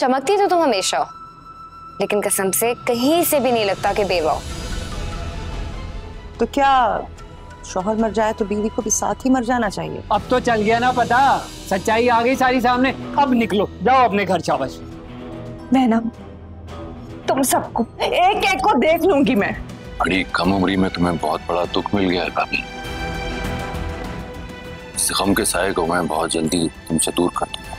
चमकती तो तुम हमेशा हो लेकिन कसम से कहीं से भी नहीं लगता कि बेवा हो। तो क्या शोहर मर जाए तो बीवी को भी साथ ही मर जाना चाहिए? अब तो चल गया ना पता। सच्चाई आ गई सारी सामने। अब निकलो। जाओ अपने घर शाबाश मैं ना तुम सबको एक एक को देख लूँगी मैं। बड़ी कम उम्री में तुम्हें बहुत बड़ा दुख मिल गया है भाभी। इस गम के साय को मैं बहुत जल्दी तुमसे दूर कर दूँगा।